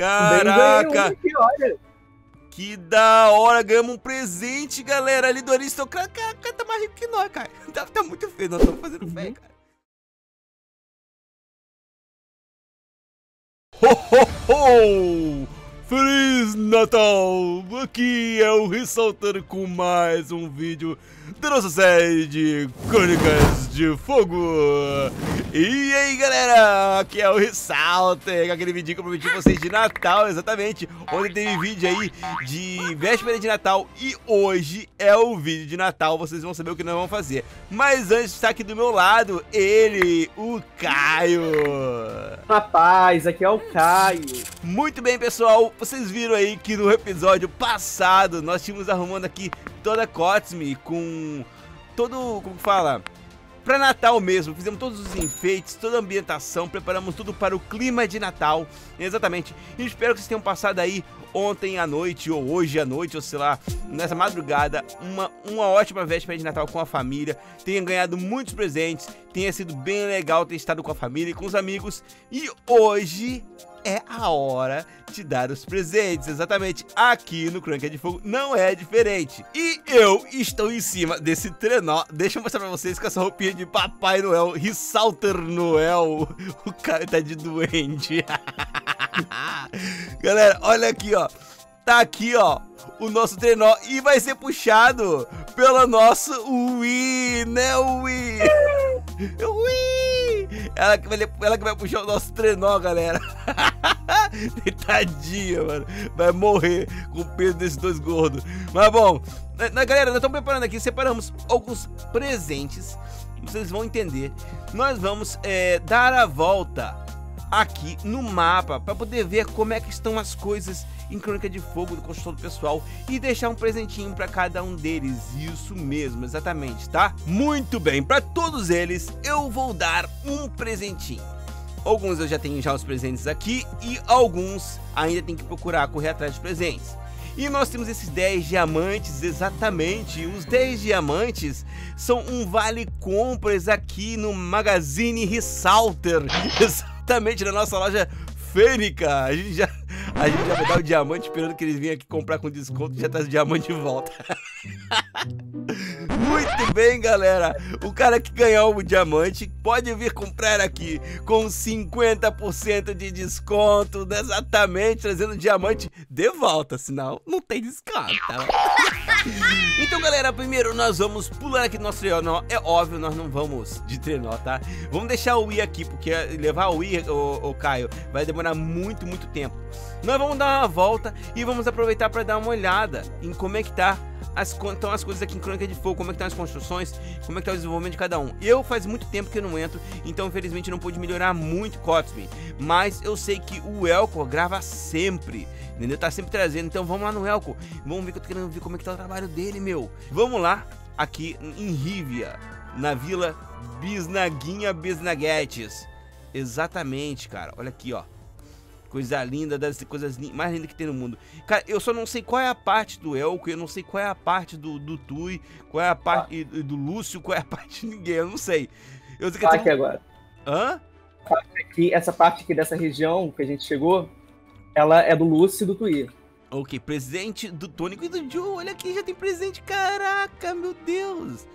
Caraca! Aqui. Que da hora, ganhamos um presente, galera, ali do aristocrata. Caraca, tá mais rico que nós, cara. Tá, tá muito feio, nós estamos fazendo feio, cara. Ho, ho, ho! Feliz Natal! Aqui é o Ressalter com mais um vídeo da nossa série de Crônicas de Fogo. E aí, galera? Aqui é o Ressalter, aquele vídeo que eu prometi vocês de Natal, exatamente. Ontem teve vídeo aí de véspera de Natal e hoje é o vídeo de Natal. Vocês vão saber o que nós vamos fazer. Mas antes, está aqui do meu lado ele, o Caio. Rapaz, aqui é o Caio. Muito bem, pessoal. Vocês viram aí que no episódio passado nós tínhamos arrumando aqui toda a Cosme com todo, como fala? Pra Natal mesmo, fizemos todos os enfeites, toda a ambientação, preparamos tudo para o clima de Natal, exatamente. E espero que vocês tenham passado aí ontem à noite, ou hoje à noite, ou sei lá, nessa madrugada, uma, uma ótima véspera de Natal com a família, tenha ganhado muitos presentes, tenha sido bem legal ter estado com a família e com os amigos. E hoje é a hora de dar os presentes, exatamente. Aqui no Crônica de Fogo não é diferente. E eu estou em cima desse trenó. Deixa eu mostrar pra vocês com essa roupinha de Papai Noel, Rissalter Noel. O cara tá de doente. Galera, olha aqui, ó. Tá aqui, ó, o nosso trenó e vai ser puxado pelo nosso Wii, né, Wii? Wii! Ela que, vai, ela que vai puxar o nosso trenó, galera. Tadinha, mano. Vai morrer com o peso desses dois gordos. Mas bom, na, galera, nós estamos preparando aqui, separamos alguns presentes. Vocês vão entender. Nós vamos é, dar a volta aqui no mapa para poder ver como é que estão as coisas em Crônica de Fogo do construtor pessoal e deixar um presentinho para cada um deles. Isso mesmo, exatamente, tá? Muito bem, para todos eles eu vou dar um presentinho. Alguns eu já tenho já os presentes aqui e alguns ainda tem que procurar correr atrás de presentes. E nós temos esses 10 diamantes, exatamente. Os 10 diamantes são um vale compras aqui no Magazine Ressalter. Exatamente na nossa loja Fênica. A gente já a gente já vai dar o diamante esperando que eles venham aqui comprar com desconto e já tá o diamante de volta. Muito bem, galera. O cara que ganhar o diamante pode vir comprar aqui com 50% de desconto, exatamente, trazendo o diamante de volta, senão não tem desconto? Então, galera, primeiro nós vamos pular aqui no nosso trenó. É óbvio, nós não vamos de trenó, tá? Vamos deixar o I aqui, porque levar o I, o, o Caio, vai demorar muito, muito tempo. Nós vamos dar uma volta e vamos aproveitar para dar uma olhada em como é que tá as, então as coisas aqui em Crônica de Fogo, como é que estão as construções, como é que tá o desenvolvimento de cada um. Eu faz muito tempo que eu não entro, então infelizmente não pude melhorar muito Kotsme, mas eu sei que o Elcor grava sempre, entendeu? Tá sempre trazendo, então vamos lá no Elcor, vamos ver que eu tô querendo ver como é que tá o trabalho dele, meu. Vamos lá, aqui em Rivia, na vila Bisnaguinha Bisnaguetes. Exatamente, cara, olha aqui, ó. Coisa linda, das coisas mais lindas que tem no mundo. Cara, eu só não sei qual é a parte do Elco, eu não sei qual é a parte do, do Tui, qual é a parte ah. do Lúcio, qual é a parte de ninguém, eu não sei. Eu sei que aqui agora. Hã? Aqui, essa parte aqui dessa região que a gente chegou, ela é do Lúcio e do Tui. Ok, presente do Tônico e do Joe. Olha aqui, já tem presente. Caraca, meu Deus.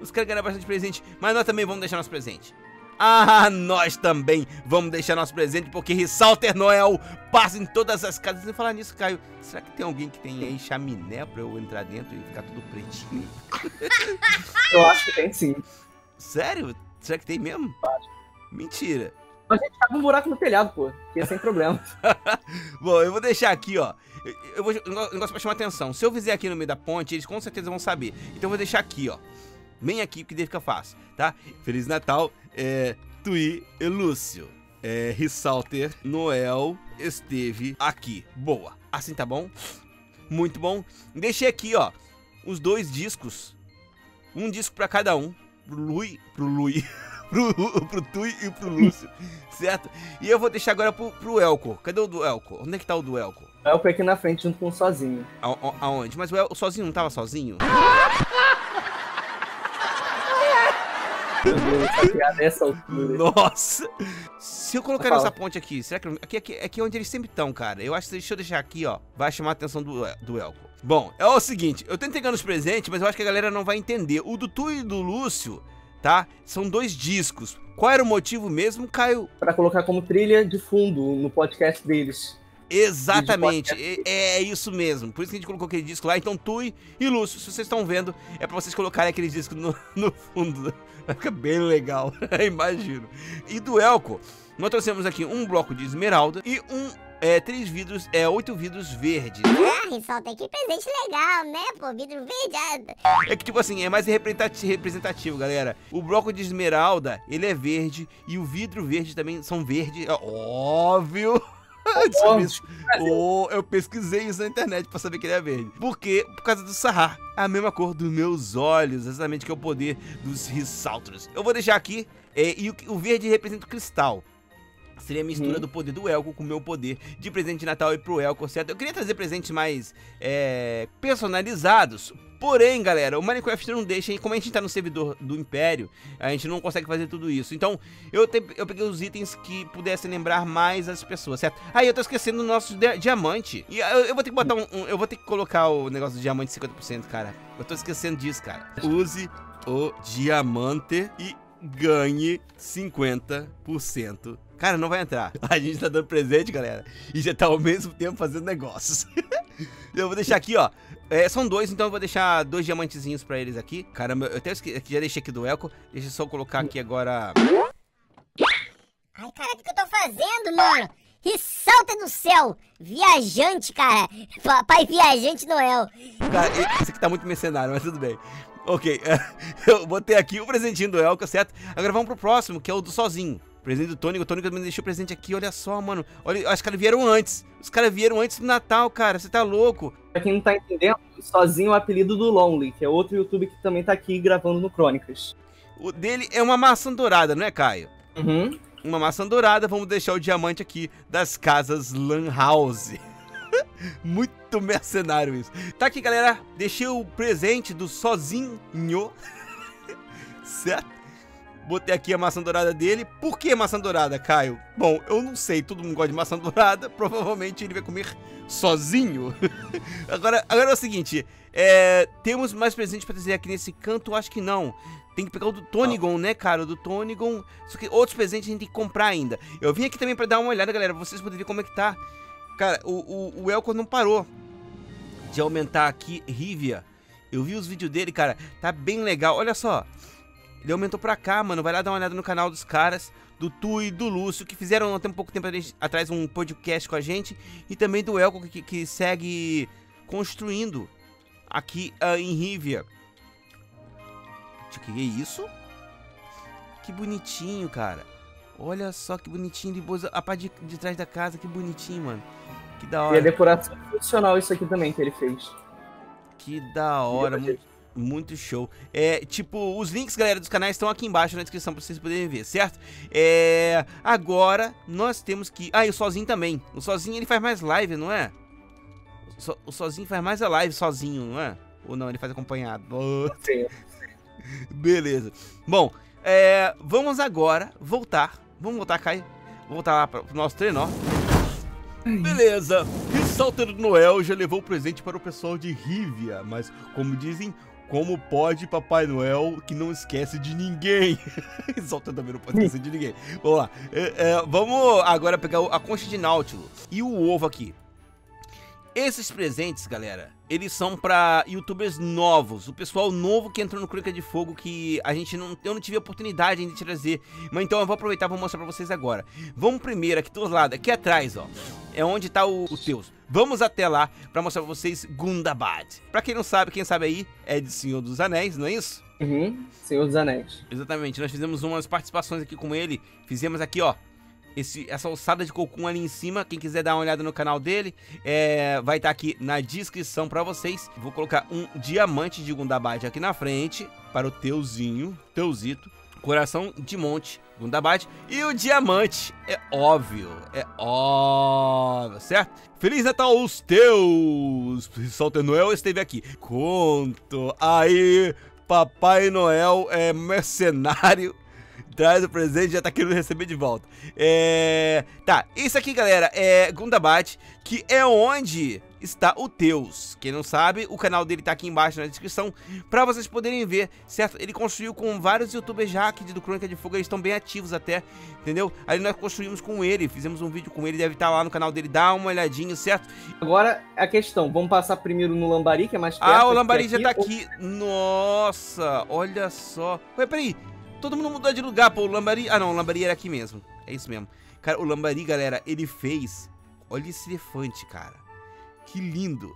Os caras ganharam bastante presente, mas nós também vamos deixar nosso presente. Ah, nós também vamos deixar nosso presente, porque Rissalter Noel passa em todas as casas. E falar nisso, Caio, será que tem alguém que tem aí chaminé pra eu entrar dentro e ficar tudo pretinho? Eu acho que tem sim. Sério? Será que tem mesmo? Acho. Mentira. A gente cabe um buraco no telhado, pô, que é sem problema. Bom, eu vou deixar aqui, ó. Eu vou, um negócio pra chamar atenção. Se eu fizer aqui no meio da ponte, eles com certeza vão saber. Então eu vou deixar aqui, ó. Bem aqui, porque daí fica fácil, tá? Feliz Natal é, Tui e Lúcio. É, Rissalter, Noel esteve aqui. Boa. Assim tá bom? Muito bom. Deixei aqui, ó, os dois discos. Um disco para cada um. Pro Lui, pro Lui, pro, pro Tui e pro Lúcio, certo? E eu vou deixar agora pro, pro Elco. Cadê o do Elco? Onde é que tá o do Elco? O Elco é aqui na frente junto com o Sozinho. A, aonde? Mas o, Elco, o Sozinho não tava sozinho? Essa piada é essa altura. Nossa! Se eu colocar nessa ponte aqui, será que. Aqui, aqui, aqui é onde eles sempre estão, cara. Eu acho que deixa eu deixar aqui, ó. Vai chamar a atenção do, do Elco. Bom, é o seguinte, eu tô entregando os presentes, mas eu acho que a galera não vai entender. O do Tu e do Lúcio, tá? São dois discos. Qual era o motivo mesmo, Caio? Pra colocar como trilha de fundo no podcast deles. Exatamente, é, é isso mesmo. Por isso que a gente colocou aquele disco lá. Então, Tui e Lúcio, se vocês estão vendo, é pra vocês colocarem aquele disco no, no fundo. Vai ficar bem legal, imagino. E do Elco, nós trouxemos aqui um bloco de esmeralda e um. É, três vidros, é, oito vidros verdes. Ah, Rissalta, que presente legal, né? Pô, vidro verde. ah, É que, tipo assim, é mais representati- representativo, galera. O bloco de esmeralda, ele é verde e o vidro verde também são verde. É óbvio. Oh, eu pesquisei isso na internet pra saber que ele é verde. Por quê? Por causa do Sahar. A mesma cor dos meus olhos, exatamente que é o poder dos Rissaltros. Eu vou deixar aqui, é, e o, o verde representa o cristal. Seria a mistura Uhum. do poder do Elco com o meu poder de presente de Natal e pro Elco, certo? Eu queria trazer presentes mais é, personalizados. Porém, galera, o Minecraft não deixa, e como a gente tá no servidor do Império, a gente não consegue fazer tudo isso. Então, eu, te- eu peguei os itens que pudessem lembrar mais as pessoas, certo? Aí eu tô esquecendo o nosso di- diamante. E eu, eu vou ter que botar um, um- Eu vou ter que colocar o negócio do diamante 50%, cara. Eu tô esquecendo disso, cara. Use o diamante e ganhe 50%. Cara, não vai entrar. A gente tá dando presente, galera. E já tá ao mesmo tempo fazendo negócios. eu vou deixar aqui, ó. É, são dois, então eu vou deixar dois diamantezinhos pra eles aqui. Caramba, eu até esque... já deixei aqui do Elco. Deixa eu só colocar aqui agora. Ai, cara, o que, que eu tô fazendo, mano? Rissalta do céu! Viajante, cara! Papai viajante Noel! Cara, esse aqui tá muito mercenário, mas tudo bem. Ok, eu botei aqui o presentinho do Elco, certo? Agora vamos pro próximo, que é o do sozinho. Presente do Tônico. O Tônico me deixou o presente aqui, olha só, mano. Olha, os caras vieram antes. Os caras vieram antes do Natal, cara. Você tá louco? Pra quem não tá entendendo, sozinho é o apelido do Lonely, que é outro YouTube que também tá aqui gravando no Crônicas. O dele é uma maçã dourada, não é, Caio? Uhum. Uma maçã dourada, vamos deixar o diamante aqui das casas Lan House. Muito mercenário isso. Tá aqui, galera. Deixei o presente do sozinho. certo? Botei aqui a maçã dourada dele. Por que maçã dourada, Caio? Bom, eu não sei. Todo mundo gosta de maçã dourada. Provavelmente ele vai comer sozinho. agora, agora é o seguinte. é, temos mais presentes pra trazer aqui nesse canto? Acho que não. Tem que pegar o do Tonigon, né, cara? O do Tonigon. Só que outros presentes a gente tem que comprar ainda. Eu vim aqui também pra dar uma olhada, galera. Vocês poderem ver como é que tá. Cara, o, o, o Elco não parou de aumentar aqui Rivia. Eu vi os vídeos dele, cara. Tá bem legal. Olha só. Ele aumentou pra cá, mano. Vai lá dar uma olhada no canal dos caras. Do Tu e do Lúcio, que fizeram até um pouco tempo atrás um podcast com a gente. E também do Elco, que, que segue construindo aqui ah, em Rivia. O que é isso? Que bonitinho, cara. Olha só que bonitinho de boas. A parte de, de trás da casa, que bonitinho, mano. Que da E a hora. decoração funcional isso aqui também que ele fez. Que da hora, muito, muito show. É, tipo, os links, galera, dos canais estão aqui embaixo na descrição pra vocês poderem ver, certo? É, agora nós temos que. Ah, e o sozinho também. O sozinho ele faz mais live, não é? O, so- o sozinho faz mais a live sozinho, não é? Ou não, ele faz acompanhado. Sim. Beleza. Bom, é, vamos agora voltar. Vamos voltar, Caio. Voltar lá para o nosso treino. Beleza. Rissalter do Noel já levou o presente para o pessoal de Rivia, mas como dizem, como pode Papai Noel que não esquece de ninguém? Rissalter também não pode esquecer de ninguém. Vamos lá. É, é, vamos agora pegar a concha de Nautilus e o ovo aqui. Esses presentes, galera, eles são pra youtubers novos, o pessoal novo que entrou no Crônica de Fogo que a gente não, eu não tive a oportunidade ainda de trazer, mas então eu vou aproveitar e vou mostrar pra vocês agora. Vamos primeiro aqui do lado, aqui atrás, ó, é onde tá o, o Teus. Vamos até lá pra mostrar pra vocês Gundabad. Pra quem não sabe, quem sabe aí, é de Senhor dos Anéis, não é isso? Uhum. Senhor dos Anéis. Exatamente, nós fizemos umas participações aqui com ele. Fizemos aqui, ó. Esse, essa alçada de cocum ali em cima. Quem quiser dar uma olhada no canal dele, é, vai estar aqui na descrição pra vocês. Vou colocar um diamante de Gundabad aqui na frente para o Teuzinho, Teuzito. Coração de monte, Gundabad. E o diamante, é óbvio, é óbvio, certo? Feliz Natal aos teus! Salter Noel esteve aqui. Conto aí Papai Noel é mercenário. Traz o presente já tá querendo receber de volta. É. Tá, isso aqui, galera, é Gundabat, que é onde está o Teus. Quem não sabe, o canal dele tá aqui embaixo na descrição para vocês poderem ver, certo? Ele construiu com vários youtubers já aqui do Crônica de Fogo, eles estão bem ativos até, entendeu? Aí nós construímos com ele, fizemos um vídeo com ele, deve estar tá lá no canal dele, dá uma olhadinha, certo? Agora, a questão, vamos passar primeiro no Lambari, que é mais perto. Ah, o Lambari já tá aqui. Nossa, olha só. Ué, peraí, todo mundo mudou de lugar, pô, o Lambari... Ah, não, o Lambari era aqui mesmo, é isso mesmo. Cara, o Lambari, galera, ele fez... Olha esse elefante, cara. Que lindo.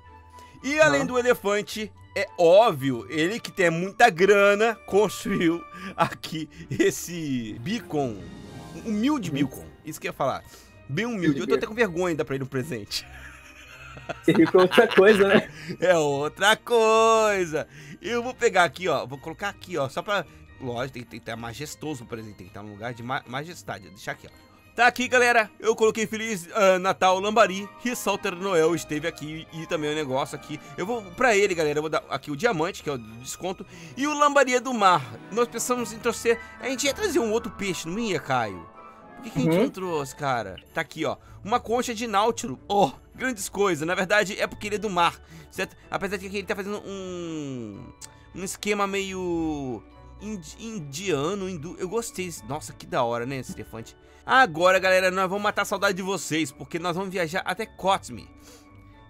E além do elefante, é óbvio, ele que tem muita grana, construiu aqui esse beacon. Humilde uhum. beacon. Isso que eu ia falar. Bem humilde. Eu tô até com vergonha ainda pra ele um presente. Rico é outra coisa, né? É outra coisa. Eu vou pegar aqui, ó. Vou colocar aqui, ó. Só pra. Lógico, tem que estar majestoso o presente. Tem que estar num lugar de majestade. Vou deixar aqui, ó. Tá aqui, galera. Eu coloquei Feliz uh, Natal Lambari. Rissalter Noel esteve aqui e também o negócio aqui. Eu vou pra ele, galera. Eu vou dar aqui o diamante, que é o desconto. E o Lambaria do Mar. Nós pensamos em trouxer. A gente ia trazer um outro peixe, não ia, Caio? Por que, que a gente uhum. não trouxe, cara? Tá aqui, ó. Uma concha de náutilo. Oh, grandes coisas. Na verdade, é porque ele é do mar, certo? Apesar de que ele tá fazendo um. Um esquema meio. Indiano, hindu. Eu gostei. Nossa, que da hora, né? Esse elefante. Agora, galera, nós vamos matar a saudade de vocês, porque nós vamos viajar até Kotmi.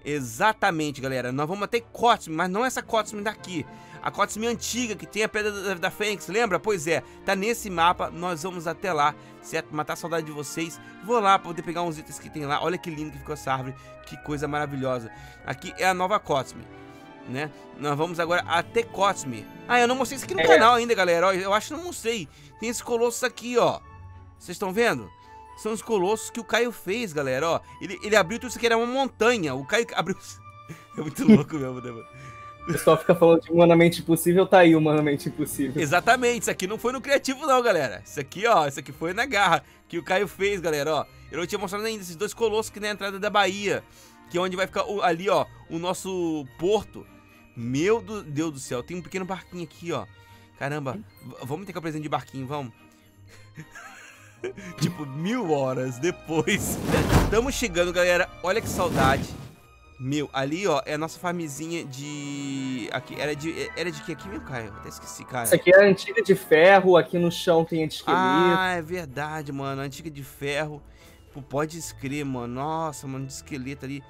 Exatamente, galera. Nós vamos até Kotmi, mas não essa Kotmi daqui. A Kotmi antiga, que tem a Pedra da, da Fênix, lembra? Pois é, tá nesse mapa, nós vamos até lá, certo? Matar a saudade de vocês. Vou lá pra poder pegar uns itens que tem lá. Olha que lindo que ficou essa árvore, que coisa maravilhosa. Aqui é a nova Kotmi, né? Nós vamos agora até Kotmi. Ah, eu não mostrei isso aqui no é. canal ainda, galera. Eu acho que não mostrei. Tem esse colosso aqui, ó. Vocês estão vendo? São os colossos que o Caio fez, galera, ó. Ele, ele abriu tudo isso aqui, era uma montanha. O Caio abriu... É muito louco mesmo, né, mano? O pessoal fica falando de humanamente impossível, tá aí humanamente impossível. Exatamente, isso aqui não foi no criativo não, galera. Isso aqui, ó, isso aqui foi na garra que o Caio fez, galera, ó. Eu não tinha mostrado ainda esses dois colossos que na entrada da Bahia, que é onde vai ficar o, ali, ó, o nosso porto. Meu Deus do céu, tem um pequeno barquinho aqui, ó. Caramba, vamos ter que apresentar de barquinho, vamos. tipo, mil horas depois. Estamos chegando, galera. Olha que saudade. Meu, ali, ó, é a nossa farmzinha de... Aqui, era de... Era de que aqui, meu, Caio? Até esqueci, cara. Isso aqui é a antiga de ferro, aqui no chão tem esqueleto. Ah, é verdade, mano. A antiga de ferro. Pô, pode escrever, mano. Nossa, mano, de esqueleto ali.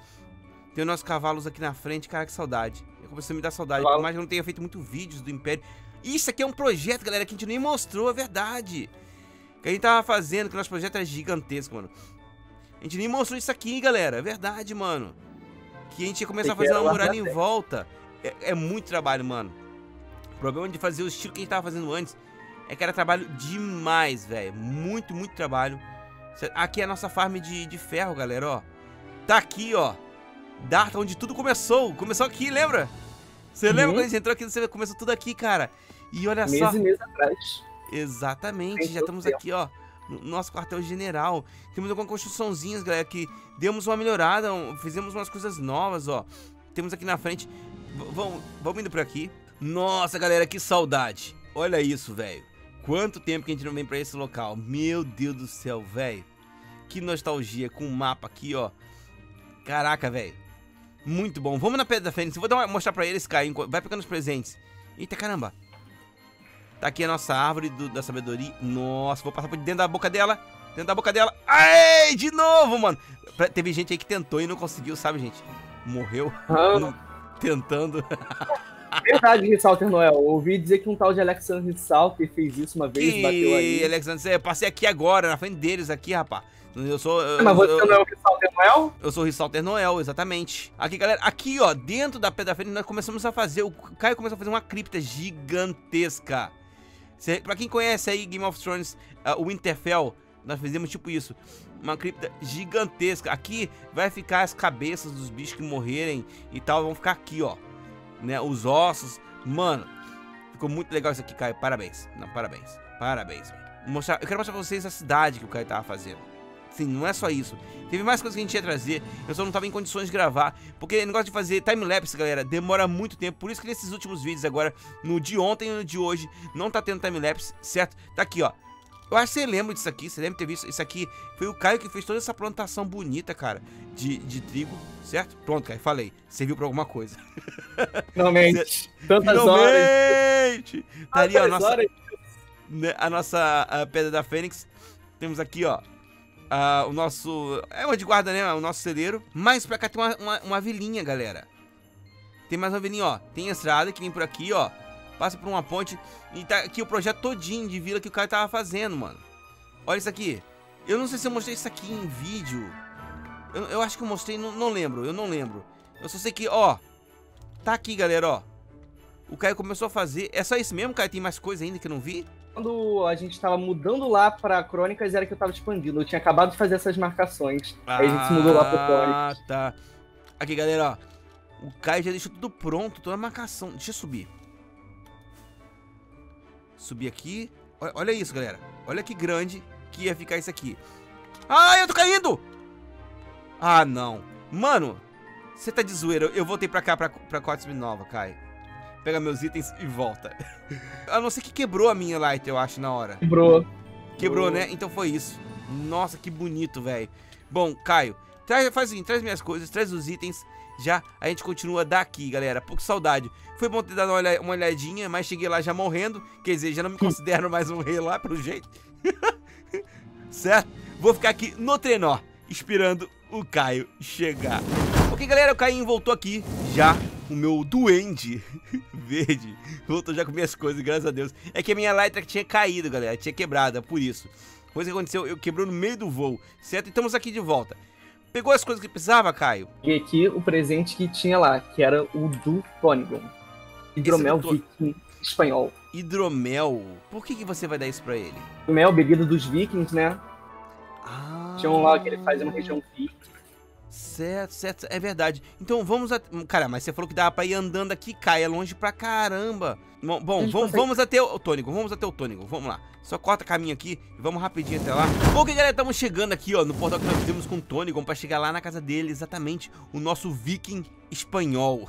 Tem os nossos cavalos aqui na frente, cara, que saudade. Comecei a me dar saudade, por mais que eu não tenha feito muito vídeos do Império. Isso aqui é um projeto, galera, que a gente nem mostrou, é verdade que a gente tava fazendo, que nosso projeto é gigantesco, mano. A gente nem mostrou isso aqui, hein, galera. É verdade, mano. Que a gente ia começar a fazer uma muralha em volta. É, é, muito trabalho, mano. O problema de fazer o estilo que a gente tava fazendo antes é que era trabalho demais, velho. Muito, muito trabalho. Aqui é a nossa farm de, de ferro, galera, ó. Tá aqui, ó. Darta, onde tudo começou. Começou aqui, lembra? Você uhum. lembra quando a gente entrou aqui? Você começou tudo aqui, cara. E olha só. Mês e mês atrás. Exatamente, já estamos aqui, ó, no nosso quartel-general. Temos algumas construçãozinhas, galera, que demos uma melhorada, fizemos umas coisas novas, ó. Temos aqui na frente, vamos, vamos indo por aqui. Nossa, galera, que saudade. Olha isso, velho. Quanto tempo que a gente não vem pra esse local. Meu Deus do céu, velho. Que nostalgia com o mapa aqui, ó. Caraca, velho. Muito bom. Vamos na Pedra da Fênix. Eu vou uma, mostrar pra eles, Caio. Vai pegando os presentes. Eita, caramba. Tá aqui a nossa árvore do, da sabedoria. Nossa, vou passar por dentro da boca dela. Dentro da boca dela. Ai, de novo, mano. Teve gente aí que tentou e não conseguiu, sabe, gente? Morreu ah. tentando. Verdade, Rissalter Noel. ouvi dizer que um tal de Alexander Rissalter fez isso uma vez, que... bateu aí. Alexander, eu passei aqui agora, na frente deles aqui, rapaz. Eu sou. Eu, Mas você eu, não é o Rissalter Noel? Eu sou o Rissalter Noel, exatamente. Aqui, galera, aqui, ó, dentro da Pedra Frente, nós começamos a fazer. O Caio começou a fazer uma cripta gigantesca. Cê, pra quem conhece aí Game of Thrones, uh, o Winterfell, nós fizemos tipo isso. Uma cripta gigantesca. Aqui vai ficar as cabeças dos bichos que morrerem e tal. Vão ficar aqui, ó. Né? Os ossos. Mano, ficou muito legal isso aqui, Caio. Parabéns. Não, parabéns. Parabéns, Mostrar, eu quero mostrar pra vocês a cidade que o Caio tava fazendo. Sim, não é só isso. Teve mais coisas que a gente ia trazer, eu só não tava em condições de gravar. Porque o negócio de fazer time-lapse, galera, demora muito tempo. Por isso que nesses últimos vídeos agora, no de ontem e no de hoje, não tá tendo time-lapse, certo? Tá aqui, ó. Eu acho que você lembra disso aqui, você deve ter visto. Isso aqui foi o Caio que fez toda essa plantação bonita, cara, de, de trigo, certo? Pronto, Caio, falei. Serviu pra alguma coisa. Finalmente. Tantas horas. Finalmente! Tá ali, ó, a nossa, horas. né, a nossa a Pedra da Fênix. Temos aqui, ó, a- o nosso... É uma de guarda, né? O nosso celeiro. Mas pra cá tem uma, uma, uma vilinha, galera. Tem mais uma vilinha, ó. Tem estrada que vem por aqui, ó. Passa por uma ponte. E tá aqui o projeto todinho de vila que o cara tava fazendo, mano. Olha isso aqui. Eu não sei se eu mostrei isso aqui em vídeo. Eu, eu acho que eu mostrei, não, não lembro. Eu não lembro. Eu só sei que, ó. Tá aqui, galera, ó. O Caio começou a fazer. É só isso mesmo, Caio? Tem mais coisa ainda que eu não vi? Quando a gente tava mudando lá pra Crônicas, era que eu tava expandindo. Eu tinha acabado de fazer essas marcações. Aí a gente se mudou lá pro Crônicas. Ah, tá. Aqui, galera, ó. O Caio já deixou tudo pronto, toda a marcação. Deixa eu subir. Subir aqui. Olha, olha isso, galera. Olha que grande que ia ficar isso aqui. Ah, eu tô caindo! Ah, não. Mano, você tá de zoeira. Eu voltei pra cá, pra, pra Cotsby Nova, Caio. Pega meus itens e volta. A não ser que quebrou a minha light, eu acho, na hora. Quebrou. Quebrou, né? Então foi isso. Nossa, que bonito, velho. Bom, Caio, traz, faz o seguinte, traz minhas coisas, traz os itens. Já a gente continua daqui, galera. Pouco saudade. Foi bom ter dado uma, olha- uma olhadinha, mas cheguei lá já morrendo. Quer dizer, já não me considero mais um rei lá, pelo jeito. certo? Vou ficar aqui no trenó, esperando o Caio chegar. Ok, galera, o Caio voltou aqui já. O meu duende verde voltou já com minhas coisas, graças a Deus. É que a minha Lytra tinha caído, galera. Tinha quebrado, é por isso. Coisa que aconteceu, eu quebrou no meio do voo, certo? E estamos aqui de volta. Pegou as coisas que precisava, Caio? E aqui o presente que tinha lá, que era o do Tonigon. Hidromel Esse do- viking espanhol. Hidromel. Por que, que você vai dar isso pra ele? Hidromel, bebida dos vikings, né? Ah, Tinha um lá que ele fazia uma região viking. Certo, certo, é verdade. Então vamos a... Cara, mas você falou que dava pra ir andando aqui, Caio, é longe pra caramba. Bom, bom vamos, vamos até o Tônico, vamos até o Tônico, vamos lá. Só corta caminho aqui e vamos rapidinho até lá. Ok, galera, estamos chegando aqui, ó, no portal que nós fizemos com o Tônico pra chegar lá na casa dele, exatamente, o nosso viking espanhol.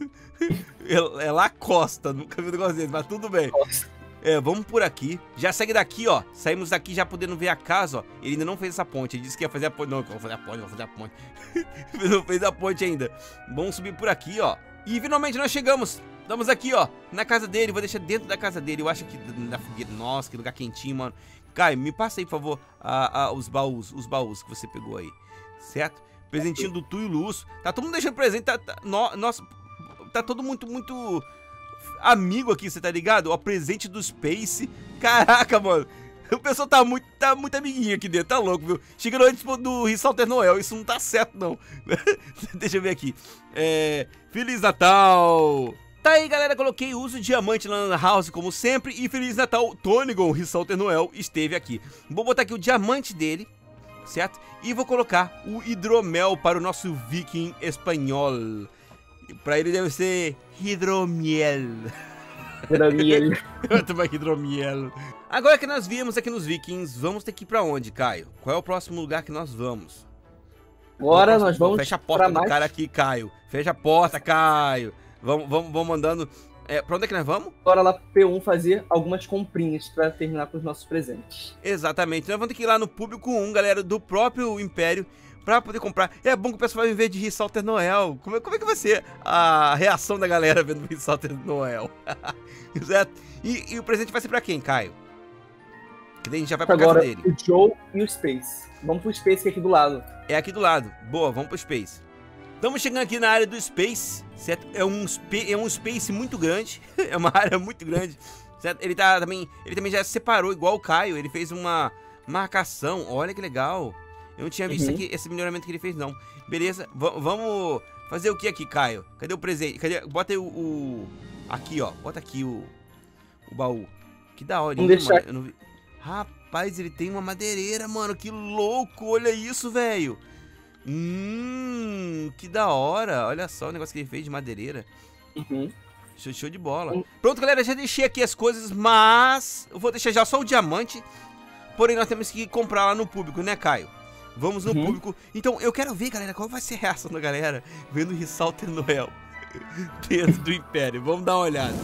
é, é lá Costa, nunca vi um negócio desse, mas tudo bem. Nossa. É, vamos por aqui. Já segue daqui, ó. Saímos daqui já podendo ver a casa, ó. Ele ainda não fez essa ponte. Ele disse que ia fazer a ponte. Não, eu vou fazer a ponte, vou fazer a ponte. Não fez a ponte ainda. Vamos subir por aqui, ó. E finalmente nós chegamos. Estamos aqui, ó. Na casa dele. Vou deixar dentro da casa dele. Eu acho que na fogueira. Nossa, que lugar quentinho, mano. Caio, me passa aí, por favor, a- a- os baús. Os baús que você pegou aí. Certo? Presentinho do Tu e Lúcio. Tá todo mundo deixando presente. Tá, tá- no- nossa, tá todo muito, muito amigo aqui, você tá ligado? Ó, presente do Space. Caraca, mano. O pessoal tá muito, tá muito amiguinho aqui dentro, tá louco, viu? Chegando antes do Rissalter Noel, isso não tá certo, não. Deixa eu ver aqui. É. Feliz Natal! Tá aí, galera, coloquei uso diamante lá na house, como sempre, e Feliz Natal, Tonigon Rissalter Noel esteve aqui. Vou botar aqui o diamante dele, certo? E vou colocar o hidromel para o nosso viking espanhol. Pra ele deve ser hidromiel. Hidromiel. Também hidromiel. Agora que nós viemos aqui nos Vikings, vamos ter que ir pra onde, Caio? Qual é o próximo lugar que nós vamos? Agora nós vamos Fecha a porta do mais... cara aqui, Caio. Fecha a porta, Caio. Vamos, vamos, vamos andando. É, pra onde é que nós vamos? Agora lá pro P1 fazer algumas comprinhas pra terminar com os nossos presentes. Exatamente. Nós vamos ter que ir lá no público 1, galera, do próprio Império, pra poder comprar. É bom que o pessoal vai ver de Rissalter Noel. Como é, como é que vai ser a reação da galera vendo Rissalter Noel? certo? E, e o presente vai ser pra quem, Caio? Que daí a gente já vai pra Agora casa dele. o Joe e o Space. Vamos pro Space que é aqui do lado. É aqui do lado. Boa, vamos pro Space. Estamos chegando aqui na área do Space, certo? É um, é um Space muito grande. é uma área muito grande, certo? Ele tá também. Ele também já se separou, igual o Caio. Ele fez uma marcação. Olha que legal. Eu não tinha visto Uhum. aqui, esse melhoramento que ele fez, não. Beleza, va- vamos fazer o que aqui, Caio? Cadê o presente? Cadê? Bota aí o. o- Aqui, ó. Bota aqui o. O baú. Que da hora, Vamos deixar mano. Vi- Rapaz, ele tem uma madeireira, mano. Que louco. Olha isso, velho. Hum, que da hora. Olha só o negócio que ele fez de madeireira. Uhum. Show, show de bola. Hum. Pronto, galera, já deixei aqui as coisas, mas eu vou deixar já só o diamante. Porém, nós temos que comprar lá no público, né, Caio? Vamos no Uhum. público. Então, eu quero ver, galera, qual vai ser a reação da galera vendo o Rissalter Noel dentro do Império. Vamos dar uma olhada.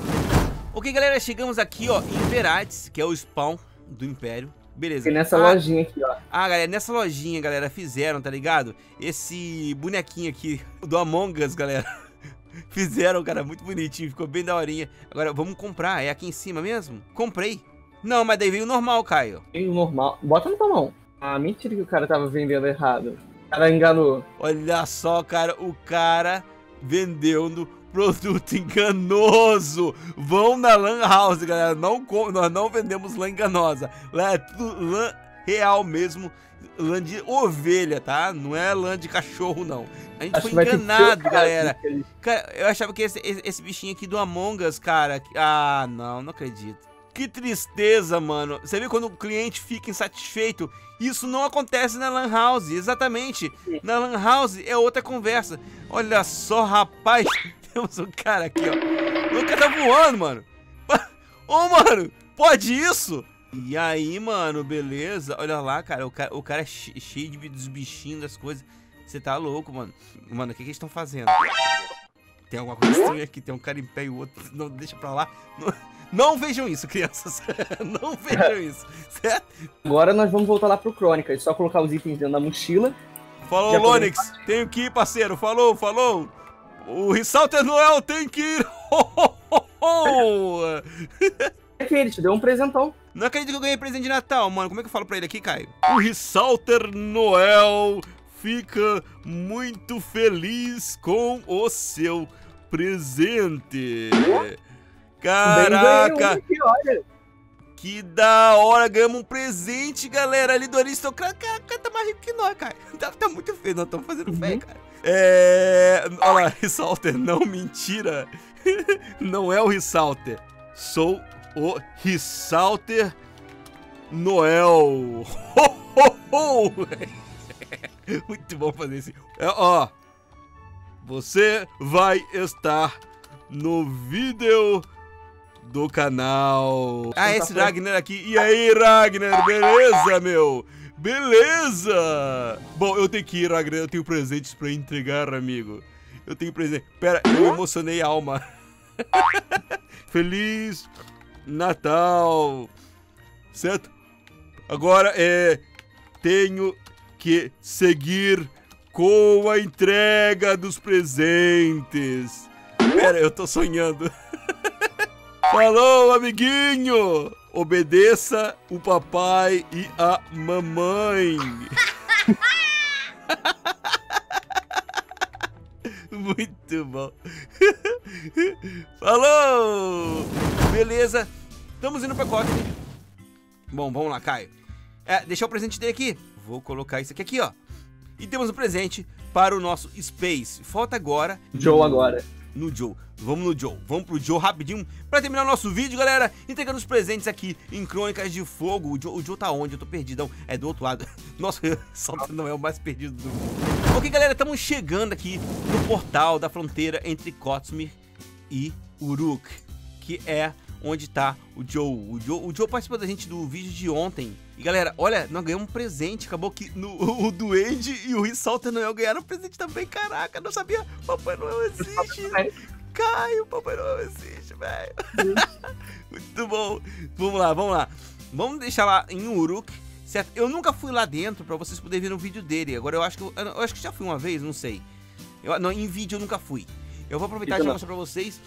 Ok, galera, chegamos aqui, ó, em Verades, que é o spawn do Império. Beleza. E nessa Ah, lojinha aqui, ó. Ah, galera, nessa lojinha, galera, fizeram, tá ligado? Esse bonequinho aqui do Among Us, galera. Fizeram, cara, muito bonitinho, ficou bem daorinha. Agora, vamos comprar, é aqui em cima mesmo? Comprei. Não, mas daí veio normal, Caio. E o normal. Bota na tua mão. Ah, mentira que o cara tava vendendo errado. O cara enganou. Olha só, cara, o cara vendendo produto enganoso. Vão na Lan House, galera. Não, nós não vendemos lã enganosa. Lá é tudo lã real mesmo. Lã de ovelha, tá? Não é lã de cachorro, não. A gente Acho foi enganado, galera. Cara, eu achava que esse, esse, esse bichinho aqui do Among Us, cara. Ah, não, não acredito. Que tristeza, mano. Você vê quando o cliente fica insatisfeito? Isso não acontece na Lan House, exatamente. Na Lan House é outra conversa. Olha só, rapaz. Temos um cara aqui, ó. O cara tá voando, mano. Ô, mano, pode isso? E aí, mano, beleza? Olha lá, cara. O cara, o cara é che- cheio de, dos bichinhos, das coisas. Você tá louco, mano. Mano, o que, que eles estão fazendo? Tem alguma coisa estranha aqui, tem um cara em pé e o outro. Não, deixa pra lá. Não, não vejam isso, crianças. Não vejam isso, certo? Agora nós vamos voltar lá pro Crônica. É só colocar os itens dentro da mochila. Falou, Já Lonix. Tenho que ir, parceiro. Falou, falou. O Rissalter Noel tem que ir. É que ele te deu um presentão. Não acredito que eu ganhei presente de Natal, mano. Como é que eu falo pra ele aqui, Caio? O Rissalter Noel fica muito feliz com o seu presente. Caraca, aqui, que da hora. Ganhamos um presente, galera. Ali do aristocrata. Cara, cara, tá mais rico que nós, cara. Tá, tá muito feio, nós estamos fazendo feio, Uhum. cara. É. Olha lá, Rissalter, não mentira. não é o Rissalter. Sou o Rissalter Noel. Ho, ho, ho. Muito bom fazer isso. É, ó. Você vai estar no vídeo do canal. Ah, esse Ragnar aqui. E aí, Ragnar, beleza, meu? Beleza! Bom, eu tenho que ir, Ragnar. Eu tenho presentes pra entregar, amigo. Eu tenho presente. Pera, eu emocionei a alma. Feliz Natal! Certo? Agora é. Tenho que seguir com a entrega dos presentes. Pera, eu tô sonhando. Falou, amiguinho! Obedeça o papai e a mamãe. Muito bom. Falou! Beleza. Estamos indo pra Costa. Bom, vamos lá, Caio. É, deixar o presente dele aqui. Vou colocar isso aqui, aqui, ó. E temos um presente para o nosso Space. Falta agora Joe agora. No Joe. Vamos no Joe. Vamos pro Joe rapidinho pra terminar o nosso vídeo, galera. Entregando os presentes aqui em Crônicas de Fogo. O Joe, o Joe tá onde? Eu tô perdidão. É do outro lado. Nossa, Salta não é o mais perdido do mundo. Ok, galera, estamos chegando aqui no portal da fronteira entre Kotsmir e Uruk, que é onde tá o Joe. O Joe, o Joe participou da gente do vídeo de ontem. E galera, olha, nós ganhamos um presente. Acabou que no, o Duende e o Rissalter Noel ganharam um presente também. Caraca, não sabia. Papai Noel existe. Caio, Papai Noel existe, velho. Muito bom. Vamos lá, vamos lá. Vamos deixar lá em Uruk, certo? Eu nunca fui lá dentro pra vocês poderem ver o vídeo dele. Agora eu acho que eu, eu acho que já fui uma vez, não sei. Eu, não, em vídeo eu nunca fui. Eu vou aproveitar e mostrar pra vocês.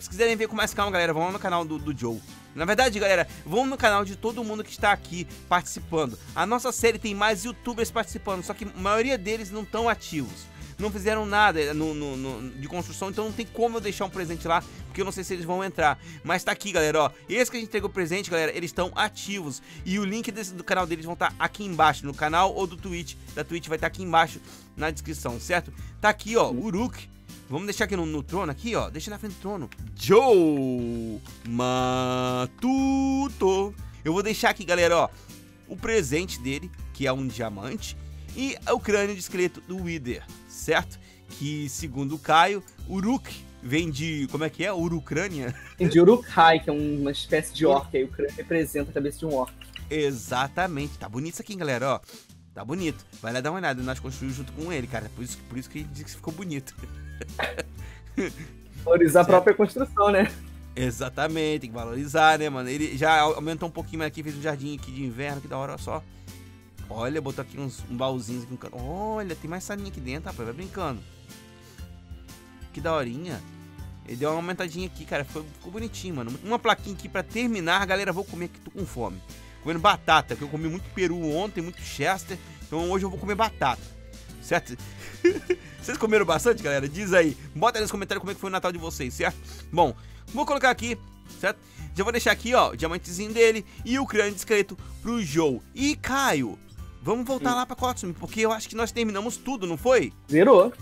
Se quiserem ver com mais calma, galera, vão lá no canal do, do Joe. Na verdade, galera, vão no canal de todo mundo que está aqui participando. A nossa série tem mais youtubers participando, só que a maioria deles não estão ativos. Não fizeram nada no, no- no- de construção, então não tem como eu deixar um presente lá, porque eu não sei se eles vão entrar. Mas tá aqui, galera, ó. Esse que a gente entregou presente, galera, eles estão ativos. E o link desse, do canal deles vão estar aqui embaixo, no canal ou do Twitch. Da Twitch vai estar aqui embaixo na descrição, certo? Tá aqui, ó, Uruk. Vamos deixar aqui no, no trono, aqui, ó. Deixa na frente do trono. Joe Matuto. Eu vou deixar aqui, galera, ó. O presente dele, que é um diamante. E o crânio de esqueleto do Wither, certo? Que, segundo o Caio, Uruk vem de... Como é que é? Urucrânia? Tem de Uruk-hai, que é uma espécie de orc. Aí o crânio representa a cabeça de um orc. Exatamente. Tá bonito isso aqui, hein, galera, ó. Tá bonito. Vai lá dar uma olhada. Nós construímos junto com ele, cara. Por isso, por isso que ele disse que ficou bonito. Valorizar a própria construção, né? Exatamente, tem que valorizar, né, mano? Ele já aumentou um pouquinho mais aqui, fez um jardim aqui de inverno, que da hora, olha só. Olha, botou aqui uns um baúzinhos aqui no canto. Olha, tem mais salinha aqui dentro, rapaz, vai brincando. Que daorinha. Ele deu uma aumentadinha aqui, cara, ficou, ficou bonitinho, mano. Uma plaquinha aqui pra terminar, galera, vou comer aqui, tô com fome. Comendo batata, que eu comi muito peru ontem, muito chester, então hoje eu vou comer batata, certo? Vocês comeram bastante, galera? Diz aí. Bota aí nos comentários como é que foi o Natal de vocês, certo? Bom, vou colocar aqui, certo? Já vou deixar aqui, ó, o diamantezinho dele e o crânio de esqueleto pro Joe. E Caio, vamos voltar hum. lá pra Kotsumi, porque eu acho que nós terminamos tudo, não foi? Zerou.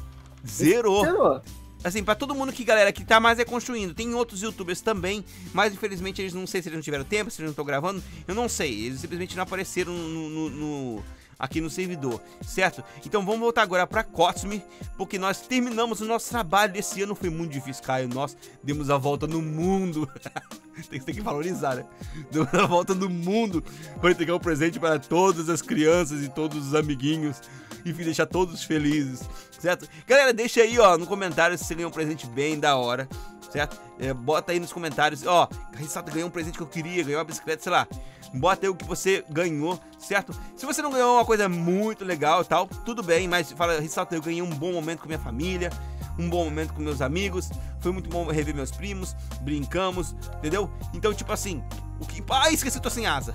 Zerou. Zerou. Assim, pra todo mundo que, galera, que tá mais é construindo. Tem outros youtubers também, mas infelizmente eles não sei se eles não tiveram tempo, se eles não estão gravando. Eu não sei, eles simplesmente não apareceram no, no, no aqui no servidor, certo? Então vamos voltar agora para Cosme, porque nós terminamos o nosso trabalho desse ano, foi muito difícil, Caio, nós demos a volta no mundo, tem, tem, que valorizar, né? Demos a volta no mundo para entregar um presente para todas as crianças e todos os amiguinhos, enfim, deixar todos felizes, certo? Galera, deixa aí, ó, no comentário se você ganhou um presente bem da hora, certo? É, bota aí nos comentários, ó, Rissato ganhou um presente que eu queria, ganhou uma bicicleta, sei lá. Bota aí o que você ganhou, certo? Se você não ganhou uma coisa muito legal e tal, tudo bem, mas fala, Rissato, eu ganhei um bom momento com minha família, um bom momento com meus amigos, foi muito bom rever meus primos, brincamos, entendeu? Então, tipo assim, o que. Ah, esqueci, tô sem asa.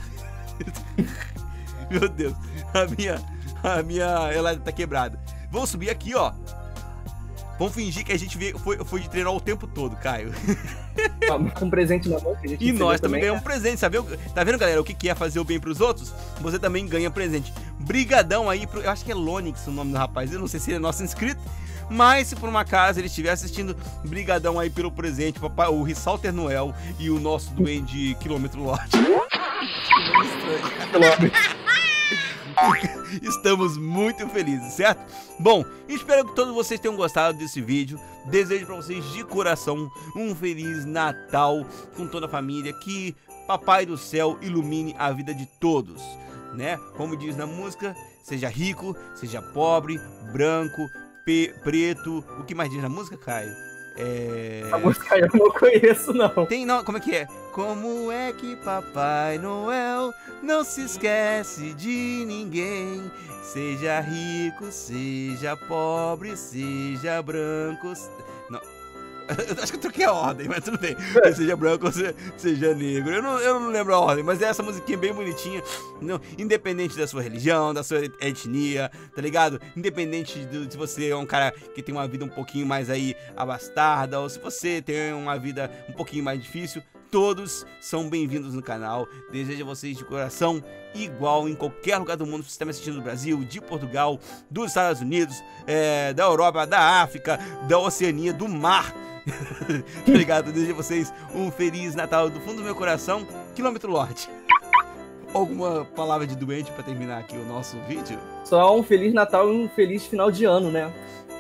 Meu Deus, a minha. A minha. Ela tá quebrada. Vamos subir aqui, ó. Vamos fingir que a gente veio, foi, foi de treinar o tempo todo, Caio. Com um presente na mão que a gente E nós também ganhamos um presente, sabe? Tá vendo, galera? O que é fazer o bem pros outros? Você também ganha presente. Brigadão aí pro. Eu acho que é Lonix o nome do rapaz. Eu não sei se ele é nosso inscrito. Mas se por uma casa ele estiver assistindo, brigadão aí pelo presente, papai, o Rissalter Noel e o nosso duende Quilômetro Lote. Estamos muito felizes, certo? Bom, espero que todos vocês tenham gostado desse vídeo. Desejo para vocês de coração um feliz Natal com toda a família. Que Papai do Céu ilumine a vida de todos, né? Como diz na música, seja rico, seja pobre, branco, preto. O que mais diz na música, Caio? É... A música eu não conheço, não. Tem, não, como é que é? Como é que Papai Noel não se esquece de ninguém? Seja rico, seja pobre, seja branco. Não. Acho que eu troquei a ordem, mas tudo bem. seja branco ou seja negro. Eu não, eu não lembro a ordem, mas é essa musiquinha bem bonitinha. Não, independente da sua religião, da sua etnia, tá ligado? Independente de se você é um cara que tem uma vida um pouquinho mais aí abastada, ou se você tem uma vida um pouquinho mais difícil, todos são bem-vindos no canal. Desejo a vocês de coração igual em qualquer lugar do mundo. Se você está me assistindo do Brasil, de Portugal, dos Estados Unidos, é, da Europa, da África, da Oceania, do mar. Obrigado, desejo a vocês um Feliz Natal do fundo do meu coração, Quilômetro Lorde. Alguma palavra de doente para terminar aqui o nosso vídeo? Só um Feliz Natal e um Feliz final de ano, né?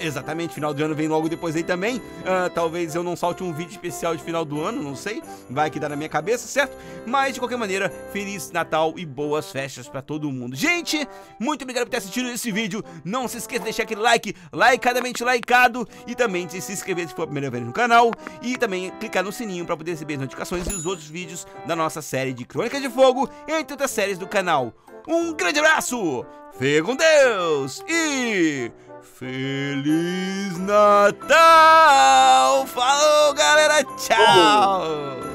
Exatamente, final do ano vem logo depois aí também. Uh, talvez eu não salte um vídeo especial de final do ano, não sei. Vai que dá na minha cabeça, certo? Mas de qualquer maneira, Feliz Natal e boas festas para todo mundo. Gente, muito obrigado por ter assistido esse vídeo. Não se esqueça de deixar aquele like, likeadamente likeado. E também de se inscrever se for a primeira vez no canal. E também clicar no sininho para poder receber as notificações e os outros vídeos da nossa série de Crônicas de Fogo, entre outras séries do canal. Um grande abraço, fique com Deus e... Feliz Natal! Falou, galera! Tchau!